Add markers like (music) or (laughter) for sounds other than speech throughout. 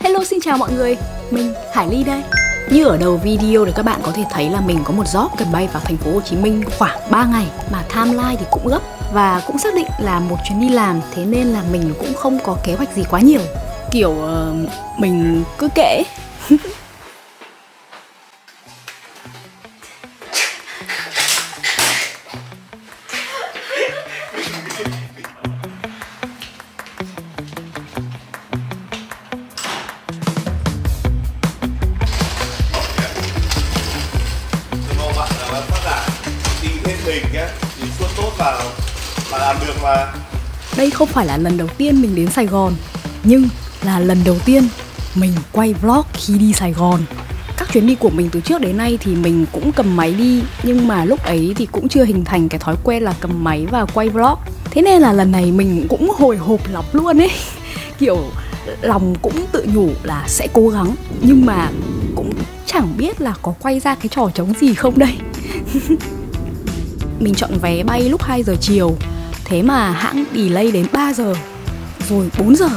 Hello xin chào mọi người, mình Hải Ly đây. Như ở đầu video thì các bạn có thể thấy là mình có một job cần bay vào thành phố Hồ Chí Minh khoảng 3 ngày mà timeline thì cũng gấp và cũng xác định là một chuyến đi làm thế nên là mình cũng không có kế hoạch gì quá nhiều. Kiểu uh, mình cứ kệ. (laughs) mà làm được mà. Đây không phải là lần đầu tiên mình đến Sài Gòn, Nhưng là lần đầu tiên mình quay vlog khi đi Sài Gòn. Các chuyến đi của mình từ trước đến nay thì mình cũng cầm máy đi, Nhưng mà lúc ấy thì cũng chưa hình thành cái thói quen là cầm máy và quay vlog. Thế nên là lần này mình cũng hồi hộp lắm luôn ấy. (laughs) Kiểu, lòng cũng tự nhủ là sẽ cố gắng, Nhưng mà cũng chẳng biết là có quay ra cái trò trống gì không đây. (laughs) Mình chọn vé bay lúc 2 giờ chiều. Thế mà hãng delay đến 3 giờ Rồi 4 giờ.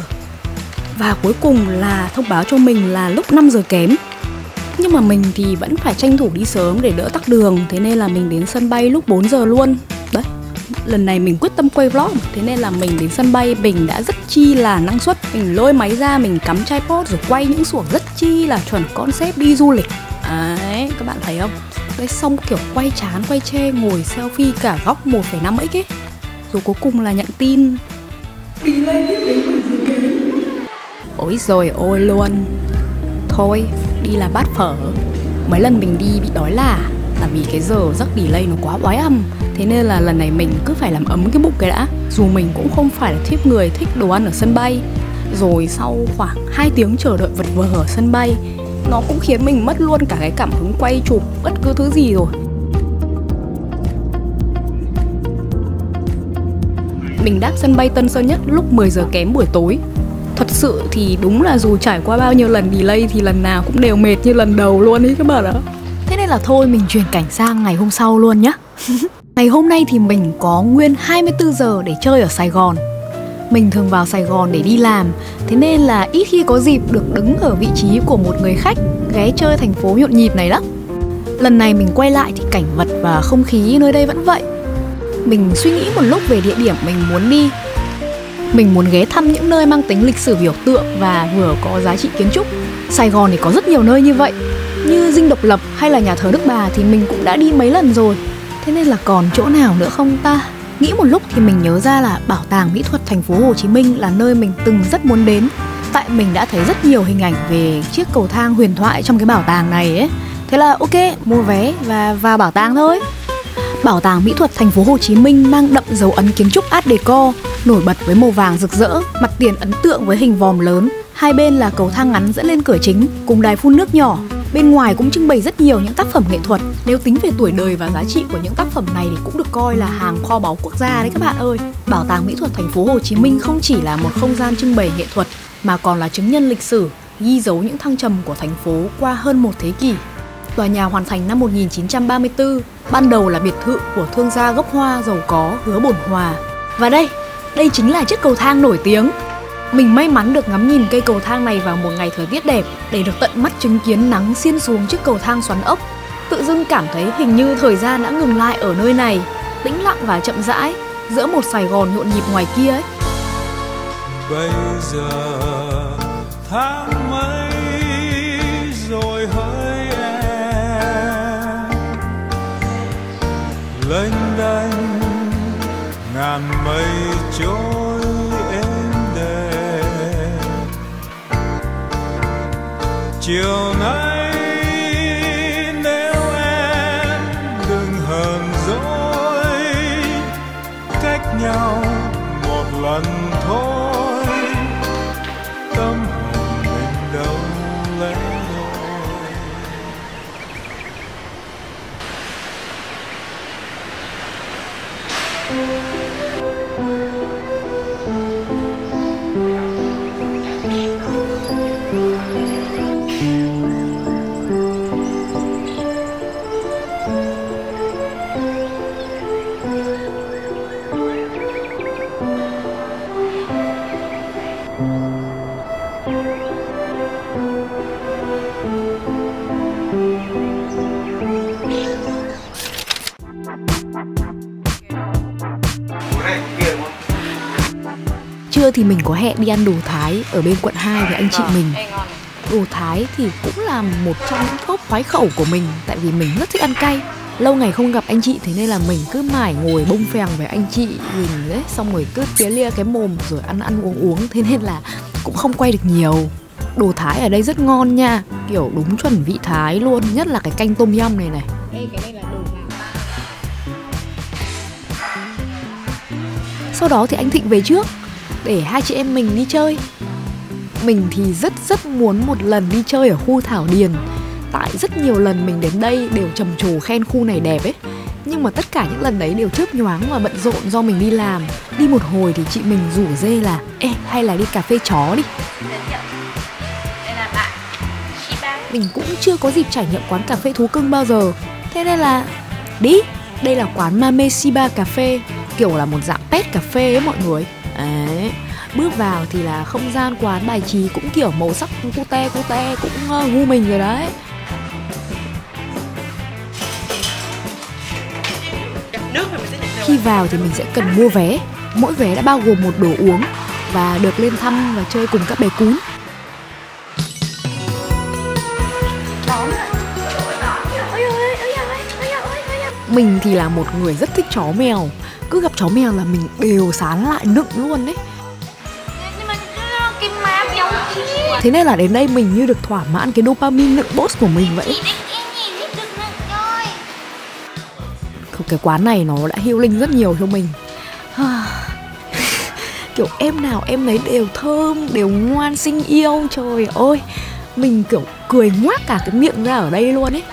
Và cuối cùng là thông báo cho mình là lúc 5 giờ kém. Nhưng mà mình thì vẫn phải tranh thủ đi sớm để đỡ tắc đường Thế nên là mình đến sân bay lúc 4 giờ luôn. Đấy Lần này mình quyết tâm quay vlog Thế nên là mình đến sân bay mình đã rất chi là năng suất. Mình lôi máy ra mình cắm tripod rồi quay những xuồng rất chi là chuẩn concept đi du lịch. Đấy các bạn thấy không? Cái xong kiểu quay chán quay chê ngồi selfie cả góc 1,5x ấy. Rồi cuối cùng là nhận tin. Ôi rồi ôi luôn. Thôi, đi là bát phở. Mấy lần mình đi bị đói là Là vì cái giờ giấc delay nó quá oái âm Thế nên là lần này mình cứ phải làm ấm cái bụng cái đã. Dù mình cũng không phải là thiếp người thích đồ ăn ở sân bay. Rồi sau khoảng 2 tiếng chờ đợi vật vờ ở sân bay, Nó cũng khiến mình mất luôn cả cái cảm hứng quay chụp, bất cứ thứ gì rồi. Mình đáp sân bay Tân Sơn Nhất lúc 10 giờ kém buổi tối. Thật sự thì đúng là dù trải qua bao nhiêu lần delay thì lần nào cũng đều mệt như lần đầu luôn ấy các bạn ạ. Thế nên là thôi, mình chuyển cảnh sang ngày hôm sau luôn nhá. (laughs) Ngày hôm nay thì mình có nguyên 24 giờ để chơi ở Sài Gòn. Mình thường vào Sài Gòn để đi làm, Thế nên là ít khi có dịp được đứng ở vị trí của một người khách ghé chơi thành phố nhộn nhịp này lắm. Lần này mình quay lại thì cảnh vật và không khí nơi đây vẫn vậy. Mình suy nghĩ một lúc về địa điểm mình muốn đi mình muốn ghé thăm những nơi mang tính lịch sử biểu tượng và vừa có giá trị kiến trúc. Sài Gòn thì có rất nhiều nơi như vậy, như Dinh Độc Lập hay là nhà thờ Đức Bà thì mình cũng đã đi mấy lần rồi. Thế nên là còn chỗ nào nữa không ta? Nghĩ một lúc thì mình nhớ ra là Bảo tàng Mỹ thuật thành phố Hồ Chí Minh là nơi mình từng rất muốn đến. Tại mình đã thấy rất nhiều hình ảnh về chiếc cầu thang huyền thoại trong cái bảo tàng này ấy. Thế là ok, mua vé và vào bảo tàng thôi. Bảo tàng Mỹ thuật thành phố Hồ Chí Minh mang đậm dấu ấn kiến trúc Art Deco, nổi bật với màu vàng rực rỡ, mặt tiền ấn tượng với hình vòm lớn. Hai bên là cầu thang ngắn dẫn lên cửa chính cùng đài phun nước nhỏ. Bên ngoài cũng trưng bày rất nhiều những tác phẩm nghệ thuật. Nếu tính về tuổi đời và giá trị của những tác phẩm này thì cũng được coi là hàng kho báu quốc gia đấy các bạn ơi. Bảo tàng Mỹ thuật thành phố Hồ Chí Minh không chỉ là một không gian trưng bày nghệ thuật mà còn là chứng nhân lịch sử, ghi dấu những thăng trầm của thành phố qua hơn một thế kỷ. Tòa nhà hoàn thành năm 1934, ban đầu là biệt thự của thương gia gốc hoa giàu có hứa bổn hòa. Và đây, đây chính là chiếc cầu thang nổi tiếng. Mình may mắn được ngắm nhìn cây cầu thang này vào một ngày thời tiết đẹp để được tận mắt chứng kiến nắng xiên xuống chiếc cầu thang xoắn ốc. Tự dưng cảm thấy hình như thời gian đã ngừng lại ở nơi này, tĩnh lặng và chậm rãi giữa một Sài Gòn nhộn nhịp ngoài kia ấy. bây giờ tháng trôi êm đềm chiều nay Trưa thì mình có hẹn đi ăn đồ Thái ở bên quận 2 với anh chị mình. Đồ Thái thì cũng là một trong những top khoái khẩu của mình Tại vì mình rất thích ăn cay. Lâu ngày không gặp anh chị thế nên là mình cứ mải ngồi bông phèng với anh chị Mình đấy xong rồi cứ tía lia cái mồm rồi ăn ăn uống uống. Thế nên là cũng không quay được nhiều. Đồ Thái ở đây rất ngon nha Kiểu đúng chuẩn vị Thái luôn Nhất là cái canh tôm yum này này. Ê, cái này là đồ Sau đó thì anh Thịnh về trước Để hai chị em mình đi chơi. Mình thì rất rất muốn một lần đi chơi ở khu Thảo Điền. Tại rất nhiều lần mình đến đây đều trầm trồ khen khu này đẹp ấy. Nhưng mà tất cả những lần đấy đều chớp nhoáng và bận rộn do mình đi làm. Đi một hồi thì chị mình rủ dê là, Ê, hay là đi cà phê chó đi. Mình cũng chưa có dịp trải nghiệm quán cà phê thú cưng bao giờ. Thế nên là, đi, Đây là quán Mame Shiba Cà phê, Kiểu là một dạng pet cà phê ấy mọi người. Đấy. Bước vào thì là không gian quán bài trí cũng kiểu màu sắc cute cute cũng uh, gu mình rồi đấy. Khi vào thì mình sẽ cần mua vé. Mỗi vé đã bao gồm một đồ uống Và được lên thăm và chơi cùng các bé cún. Mình thì là một người rất thích chó mèo. Cứ gặp chó mèo là mình đều sán lại nựng luôn đấy. Thế nên là đến đây mình như được thỏa mãn cái dopamine nựng boss của mình vậy. Cái quán này nó đã healing rất nhiều cho mình. (laughs) Kiểu em nào em nấy đều thơm, đều ngoan xinh yêu Trời ơi. Mình kiểu cười ngoác cả cái miệng ra ở đây luôn ấy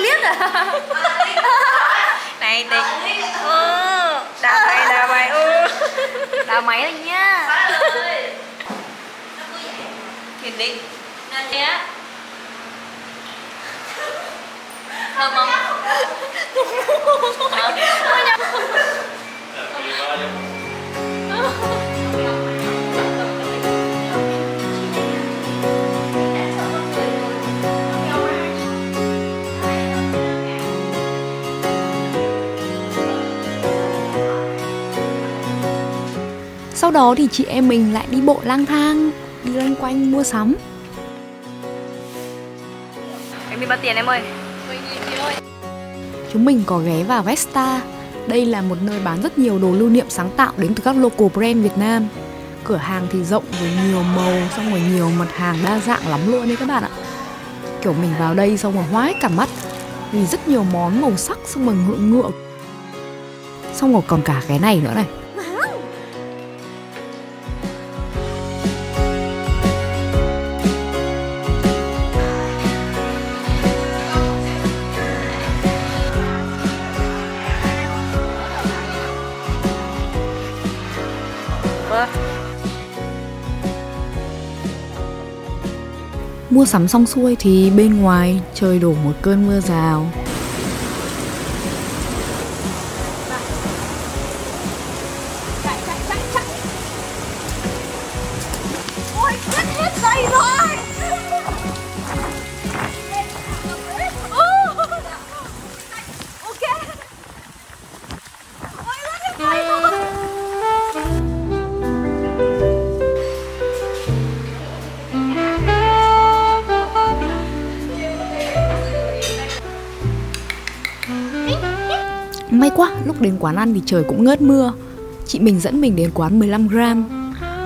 liếc à? Này tình. Ừ Đào mày đào mày. Ừ. Đào máy này nhá Thiền định. Này á Thơm không? Sau đó thì chị em mình lại đi bộ lang thang Đi loanh quanh mua sắm. Em đi bao tiền em ơi. Chúng mình có ghé vào Vesta. Đây là một nơi bán rất nhiều đồ lưu niệm sáng tạo đến từ các local brand Việt Nam. Cửa hàng thì rộng với nhiều màu Xong rồi nhiều mặt hàng đa dạng lắm luôn đấy các bạn ạ. Kiểu mình vào đây xong rồi hoái cả mắt Vì rất nhiều món màu sắc xong rồi ngựa ngựa. Xong rồi còn cả cái này nữa này Mua sắm xong xuôi thì bên ngoài trời đổ một cơn mưa rào. May quá, lúc đến quán ăn thì trời cũng ngớt mưa. Chị mình dẫn mình đến quán 15 gram.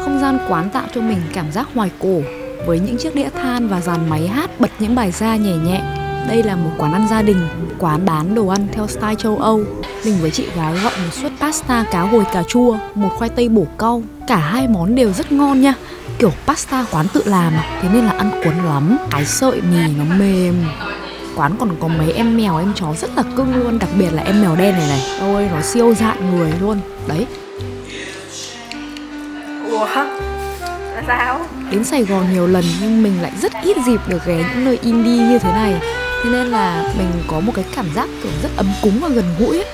Không gian quán tạo cho mình cảm giác hoài cổ Với những chiếc đĩa than và dàn máy hát bật những bài ra nhẹ nhẹ. Đây là một quán ăn gia đình, quán bán đồ ăn theo style châu Âu. Mình với chị gái gọi một suất pasta cá hồi cà chua, một khoai tây bổ cau. Cả hai món đều rất ngon nha. Kiểu pasta quán tự làm à, thế nên là ăn cuốn lắm. Cái sợi mì nó mềm quán còn có mấy em mèo em chó rất là cưng luôn đặc biệt là em mèo đen này này. Ôi nó siêu dạn người luôn. Đấy. Ủa? Sao? đến Sài Gòn nhiều lần nhưng mình lại rất ít dịp được ghé những nơi indie như thế này. Thế nên là mình có một cái cảm giác kiểu rất ấm cúng và gần gũi ấy.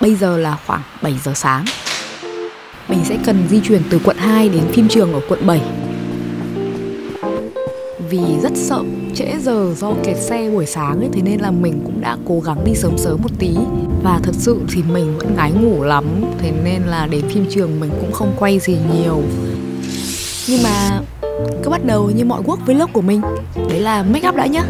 Bây giờ là khoảng 7 giờ sáng. Mình sẽ cần di chuyển từ quận 2 đến phim trường ở quận 7 vì rất sợ, trễ giờ do kẹt xe buổi sáng ấy, thế nên là mình cũng đã cố gắng đi sớm sớm một tí. Và thật sự thì mình vẫn ngái ngủ lắm, thế nên là đến phim trường mình cũng không quay gì nhiều. Nhưng mà cứ bắt đầu như mọi quốc vlog của mình. Đấy là make up đã nhá.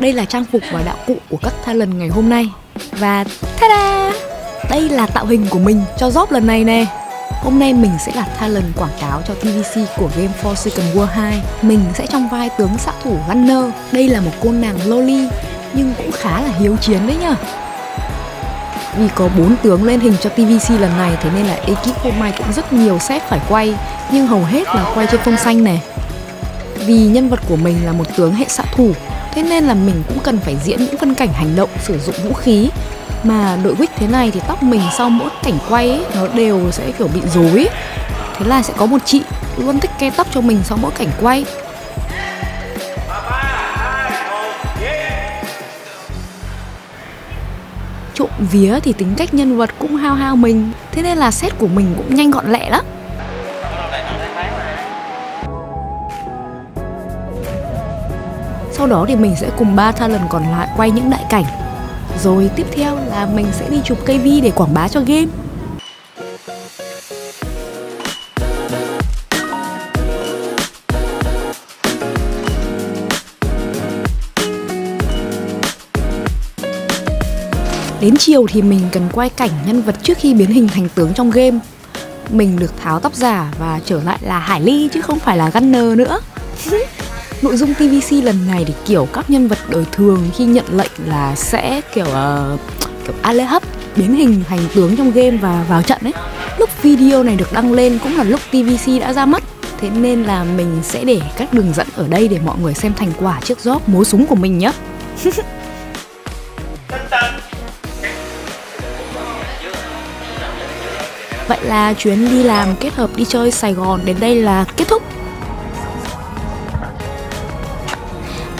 Đây là trang phục và đạo cụ của các talent ngày hôm nay. Và ta-da! Đây là tạo hình của mình cho job lần này nè. Hôm nay mình sẽ là talent quảng cáo cho TVC của Game Forsaken World 2 Mình sẽ trong vai tướng sát thủ Gunner. Đây là một cô nàng loli, nhưng cũng khá là hiếu chiến đấy nhá vì có bốn tướng lên hình cho TVC lần này, thế nên là ekip hôm nay cũng rất nhiều set phải quay, nhưng hầu hết là quay trên phông xanh này vì nhân vật của mình là một tướng hệ xạ thủ thế nên là mình cũng cần phải diễn những phân cảnh hành động sử dụng vũ khí. Mà đội wig thế này thì tóc mình sau mỗi cảnh quay ấy, nó đều sẽ kiểu bị rối. Thế là sẽ có một chị luôn thích ke tóc cho mình sau mỗi cảnh quay. Trộm vía thì tính cách nhân vật cũng hao hao mình. Thế nên là set của mình cũng nhanh gọn lẹ lắm. Sau đó thì mình sẽ cùng ba talent còn lại quay những đại cảnh. Rồi tiếp theo là mình sẽ đi chụp cây vi để quảng bá cho game. Đến chiều thì mình cần quay cảnh nhân vật trước khi biến hình thành tướng trong game. Mình được tháo tóc giả và trở lại là Hải Ly chứ không phải là Gunner nữa. (laughs) Nội dung TVC lần này thì kiểu các nhân vật đời thường khi nhận lệnh là sẽ kiểu uh, kiểu Ale hấp biến hình thành tướng trong game và vào trận ấy. Lúc video này được đăng lên cũng là lúc TVC đã ra mắt. Thế nên là mình sẽ để các đường dẫn ở đây để mọi người xem thành quả chiếc job múa súng của mình nhé (laughs) Vậy là chuyến đi làm kết hợp đi chơi Sài Gòn đến đây là kết thúc.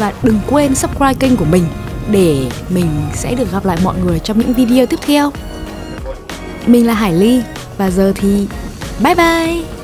Và đừng quên subscribe kênh của mình để mình sẽ được gặp lại mọi người trong những video tiếp theo. Mình là Hải Ly và giờ thì bye bye.